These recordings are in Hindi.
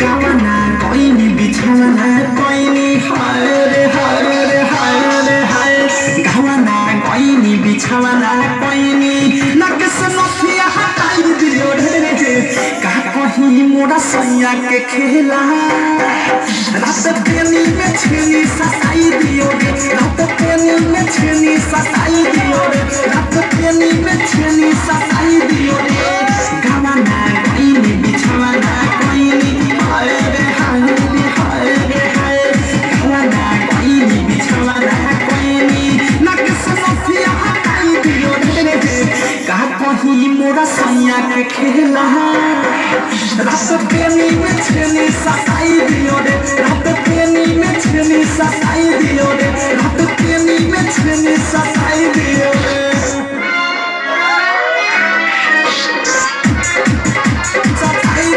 गावाना कोइनी बिछाना कोइनी हाय रे हाय रे हाय रे हाय गावाना कोइनी बिछाना कोइनी नकस नथिया हटाई दियो ढेरे के का कहीं मोरा सैया के खेला रात पेनी में छेनी सताई दियो रे रात पेनी में छेनी सताई दियो रे में छेनी ससाई दियो रे गावा ना कोई नी बिछवा ना कोई नी हाय रे हाय रे हाय रे हाय गावा ना कोई नी बिछवा ना कोई नी नक से सफिया हटाई दियो रे का कहीं मोरा सैया के खेला रात पेनी में ससाई दियो रे रात पेनी में ससाई दियो रे रात पेनी में ससाई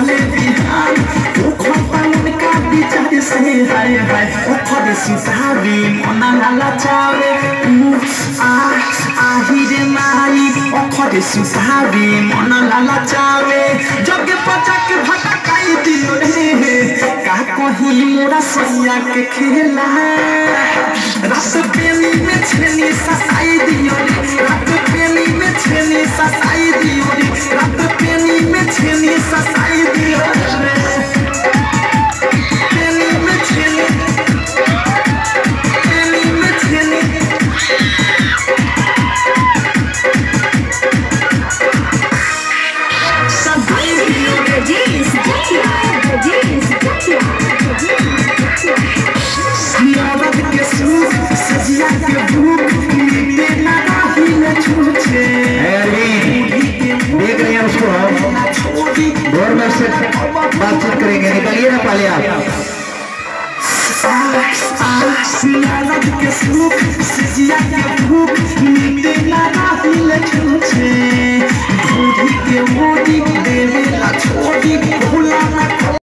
सुफले बिहान भूखता उनका विचार से हाय हाय। उखर सिसारी मना लाला चावे। आ आही रे माई उखर सिसारी मना लाला चावे। जग पचक भटकाई दियो रे। का कहीं मोरा सैया के खेला रात पेनी में छेनी ससाई गवर्नमेंट से बातचीत करेंगे निकलिए ना पहले आप सियारत के मोदी